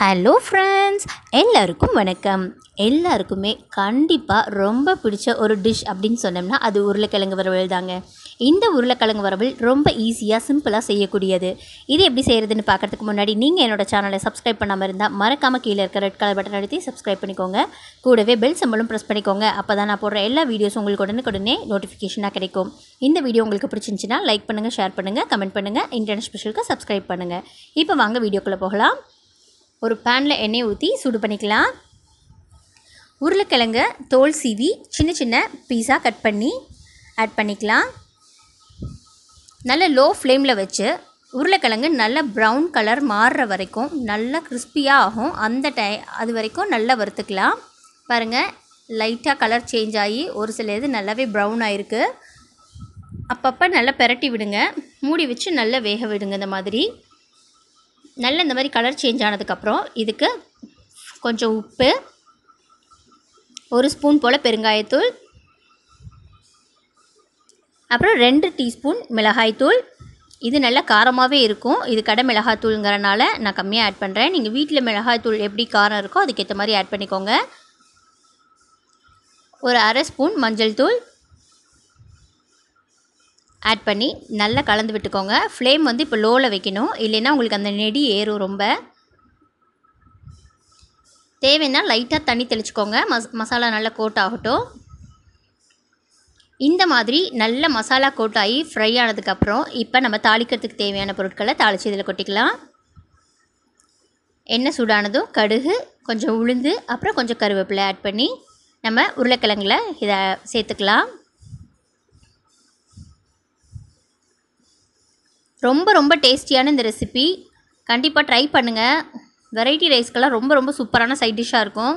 Hello friends எல்லாருக்கும் வணக்கம். எல்லாருக்குமே கண்டிப்பாக ரொம்ப பிடிச்ச ஒரு டிஷ் அப்படின்னு சொன்னோம்னா அது உருளைக்கிழங்கு வறுவல் தாங்க. இந்த உருளைக்கிழங்கு வறுவல் ரொம்ப ஈஸியாக சிம்பிளாக செய்யக்கூடியது. இது எப்படி செய்கிறதுன்னு பார்க்கறதுக்கு முன்னாடி நீங்கள் என்னோட சேனலை சப்ஸ்கிரைப் பண்ணாமல் இருந்தால் மறக்காமல் கீழே இருக்க ரெட் கலர் பட்டன் அழுத்தி சப்ஸ்கிரைப் பண்ணிக்கோங்க. கூடவே பெல் சம்பளம் ப்ரெஸ் பண்ணிக்கோங்க. அப்போ தான் நான் போடுற எல்லா வீடியோஸும் உங்களுக்கு உடனுக்குடனே நோட்டிஃபிகேஷனாக கிடைக்கும். இந்த வீடியோ உங்களுக்கு பிடிச்சிருந்துச்சின்னா லைக் பண்ணுங்கள் ஷேர் பண்ணுங்கள் கமெண்ட் பண்ணுங்கள் இன்டர்நெட் ஸ்பெஷலுக்கு சப்ஸ்கிரைப் பண்ணுங்கள் இப்போ வாங்க வீடியோக்குள்ளே போகலாம். ஒரு பேனில் எண்ணெய் ஊற்றி சூடு பண்ணிக்கலாம். உருளைக்கிழங்க தோல் சீவி சின்ன சின்ன பீஸாக கட் பண்ணி ஆட் பண்ணிக்கலாம். நல்ல லோ ஃப்ளேமில் வச்சு உருளைக்கிழங்கு நல்ல ப்ரௌன் கலர் மாறுற வரைக்கும் நல்லா கிறிஸ்பியாக ஆகும். அந்த டை அது வரைக்கும் நல்லா வறுத்துக்கலாம். பாருங்கள் லைட்டாக கலர் சேஞ்ச் ஆகி ஒரு சில இது நல்லாவே ப்ரௌன் ஆகிருக்கு அப்பப்போ நல்லா பெரட்டி விடுங்க. மூடி வச்சு நல்லா வேக விடுங்க இந்த மாதிரி. நல்ல இந்த மாதிரி கலர் சேஞ்ச் ஆனதுக்கப்புறம் இதுக்கு கொஞ்சம் உப்பு ஒரு ஸ்பூன் போல் பெருங்காயத்தூள் அப்புறம் ரெண்டு டீஸ்பூன் மிளகாய்த்தூள். இது நல்ல காரமாகவே இருக்கும். இது கடை மிளகாய்த்தூளுங்கிறனால நான் கம்மியாக ஆட் பண்ணுறேன் நீங்கள் வீட்டில் மிளகாய்த்தூள் எப்படி காரம் இருக்கோ அதுக்கேற்ற மாதிரி ஆட் பண்ணிக்கோங்க. ஒரு அரை ஸ்பூன் மஞ்சள் தூள் ஆட் பண்ணி நல்லா கலந்து விட்டுக்கோங்க. ஃப்ளேம் வந்து இப்போ லோவில் வைக்கணும். இல்லைன்னா உங்களுக்கு அந்த நெடி ஏறும் ரொம்ப. தேவைன்னா லைட்டாக தண்ணி தெளிச்சுக்கோங்க. மஸ் மசாலா நல்லா கோட் ஆகட்டும். இந்த மாதிரி நல்ல மசாலா கோட் ஆகி ஃப்ரை ஆனதுக்கப்புறம் இப்போ நம்ம தாளிக்கிறதுக்கு தேவையான பொருட்களை தாளித்து இதில் கொட்டிக்கலாம். எண்ணெய் சூடானதும் கடுகு கொஞ்சம் உளுந்து அப்புறம் கொஞ்சம் கருவேப்பிலை ஆட் பண்ணி நம்ம உருளைக்கிழங்கில் இதை சேர்த்துக்கலாம். ரொம்ப ரொம்ப டேஸ்டியான இந்த ரெசிபி. கண்டிப்பாக ட்ரை பண்ணுங்கள் வெரைட்டி ரைஸ்க்கெல்லாம் ரொம்ப ரொம்ப சூப்பரான சைட் டிஷ்ஷாக இருக்கும்.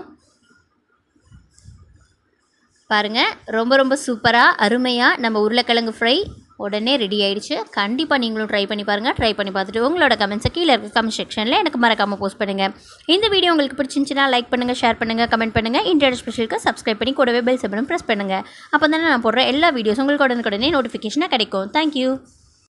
பாருங்கள் ரொம்ப ரொம்ப சூப்பராக அருமையாக நம்ம உருளைக்கிழங்கு ஃப்ரை உடனே ரெடி ஆகிடுச்சு கண்டிப்பாக நீங்களும் ட்ரை பண்ணி பாருங்கள் ட்ரை பண்ணி பார்த்துட்டு உங்களோட கமெண்ட்ஸை கீழே இருக்க கமெண்ட் செக்ஷனில் எனக்கு மறக்காமல் போஸ்ட் பண்ணுங்கள் இந்த வீடியோ உங்களுக்கு பிடிச்சிருந்துச்சுன்னா லைக் பண்ணுங்கள் ஷேர் பண்ணுங்கள் கமெண்ட் பண்ணுங்கள் இன்டர்நெட் ஸ்பெஷலுக்கு சப்ஸ்கிரைப் பண்ணி கூடவே பெல் செப்பனும் ப்ரெஸ் பண்ணுங்கள் அப்போ தானே நான் போடுற எல்லா வீடியோஸும் உங்களுக்கு உடனுக்குடனே நோட்டிஃபிகேஷனாக கிடைக்கும். தேங்க்யூ